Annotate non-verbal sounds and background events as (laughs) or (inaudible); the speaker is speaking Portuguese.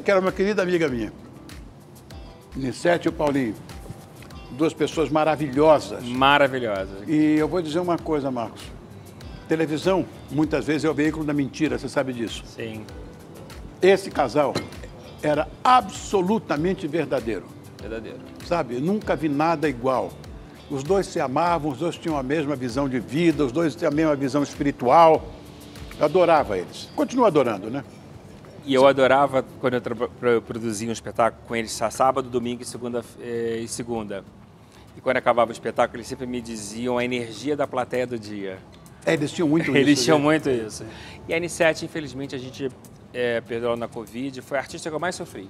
que era uma querida amiga minha. Nissete e o Paulinho. Duas pessoas maravilhosas. Maravilhosa. E eu vou dizer uma coisa, Marcos. Televisão, muitas vezes, é o veículo da mentira, você sabe disso. Sim, Esse casal era absolutamente verdadeiro, verdadeiro. sabe? Nunca vi nada igual. Os dois se amavam, os dois tinham a mesma visão de vida, os dois tinham a mesma visão espiritual. Eu adorava eles. Continuo adorando, né? E eu adorava quando eu, produzia um espetáculo com eles sá- sábado, domingo e segunda, eh, e segunda. E quando acabava o espetáculo, eles sempre me diziam a energia da plateia do dia. É, eles tinham muito (laughs) Eles isso. tinham né? muito isso. E a N7, infelizmente, a gente eh, perdeu na Covid. Foi a artista que eu mais sofri.